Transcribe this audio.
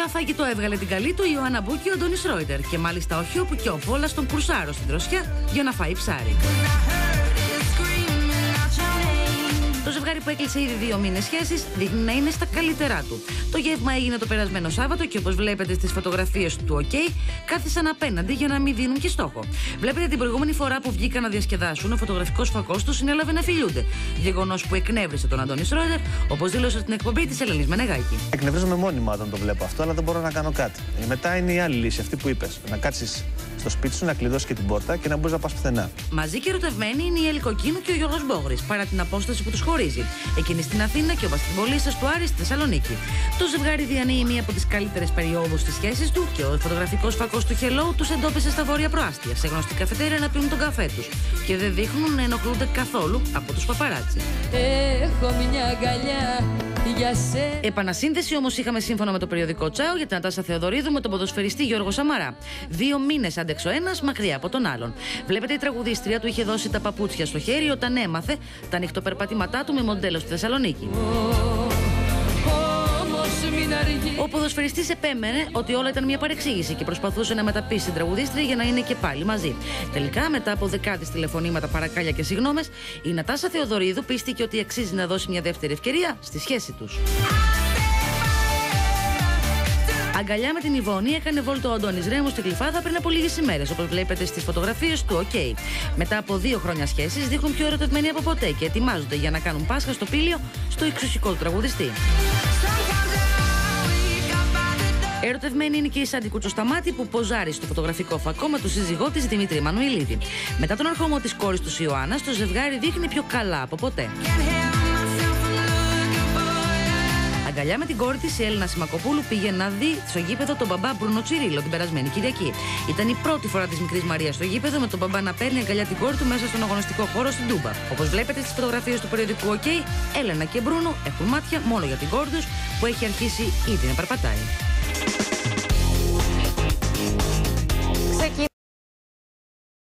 Για φαγητό έβγαλε την καλή του η Ιωάννα Μπούκη ο Αντώνης Ρόιτερ. Και μάλιστα όχι όπου και ο Φόλα τον κουρσάρο στην δροσιά για να φάει ψάρι. Ζευγάρι που έκλεισε ήδη δύο μήνες σχέση δείχνει να είναι στα καλύτερά του. Το γεύμα έγινε το περασμένο Σάββατο και όπως βλέπετε στις φωτογραφίες του OK, κάθισαν απέναντι για να μην δίνουν και στόχο. Βλέπετε την προηγούμενη φορά που βγήκαν να διασκεδάσουν, ο φωτογραφικός φακός τους συνέλαβε να φιλιούνται. Γεγονός που εκνεύρισε τον Αντώνη Σρόιντερ, όπως δήλωσε στην εκπομπή της Ελένης Μενεγάκη. Εκνευρίζομαι μόνιμα όταν το βλέπω αυτό, αλλά δεν μπορώ να κάνω κάτι. Μετά είναι η άλλη λύση, αυτή που είπες. Να κάτσεις στο σπίτι σου, να κλειδώσει και την πόρτα και να μπορείς να πας πουθενά. Μαζί και ερωτευμένοι είναι η Ελικοκίνου και ο Γιώργος Μπόγρη, παρά την απόσταση που τους χωρίζει. Εκείνη στην Αθήνα και ο Παστιμπολίστα του Άρη στη Θεσσαλονίκη. Το ζευγάρι διανύει μία από τις καλύτερες περιόδους της σχέσης του και ο φωτογραφικός φακός του Hello τους εντόπισε στα βόρεια προάστια, σε γνωστή καφετέρια να πίνουν τον καφέ τους. Και δεν δείχνουν να ενοχλούνται καθόλου από τους παπαράτσι. Έχω μια αγκαλιά για σε... Επανασύνδεση όμως είχαμε σύμφωνα με το περιοδικό Τσάο για την Ατάσα Θεοδωρίδου με τον ποδοσφαιριστή Γιώργο Σαμαρά. Δύο μήνες άντεξε ο ένας μακριά από τον άλλον. Βλέπετε η τραγουδίστρια του είχε δώσει τα παπούτσια στο χέρι όταν έμαθε τα νυχτοπερπατήματά του με μοντέλο στη Θεσσαλονίκη. Όμως μην αργεί Ο ποδοσφαιριστής επέμενε ότι όλα ήταν μια παρεξήγηση και προσπαθούσε να μεταπίσει την τραγουδίστρια για να είναι και πάλι μαζί. Τελικά, μετά από δεκάδες τηλεφωνήματα, παρακάλια και συγγνώμε, η Νατάσα Θεοδωρίδου πίστηκε ότι αξίζει να δώσει μια δεύτερη ευκαιρία στη σχέση τους. Αγκαλιά με την Ιβόνη έκανε βόλτο ο Αντώνης Ρέμου στην Κλειφάδα πριν από λίγες ημέρες, όπως βλέπετε στις φωτογραφίες του OK. Μετά από δύο χρόνια σχέσης, δείχνουν πιο ερωτευμένοι από ποτέ και ετοιμάζονται για να κάνουν Πάσχα στο πήλιο στο εξουσικό του τραγουδιστή. Ερωτευμένη είναι και η Σάντι Κουτσοσταμάτη που ποζάρει στο φωτογραφικό φακό με τον σύζυγό της Δημήτρη Μανουηλίδη. Μετά τον ερχομό της κόρης του Ιωάννα, το ζευγάρι δείχνει πιο καλά από ποτέ. Αγκαλιά με την κόρη της, η Έλληνα Σιμακοπούλου πήγε να δει στο γήπεδο τον μπαμπά Μπρούνο Τσιρίλο την περασμένη Κυριακή. Ήταν η πρώτη φορά της μικρής Μαρίας στο γήπεδο με τον μπαμπά να παίρνει αγκαλιά την κόρη του μέσα στον αγωνιστικό χώρο στην Τούμπα. Όπως βλέπετε στις φωτογραφίες του περιοδικού OK, Έλενα και Μπρούνο έχουν μάτια μόνο για την κόρη τους που έχει αρχίσει ήδη να περπατάει.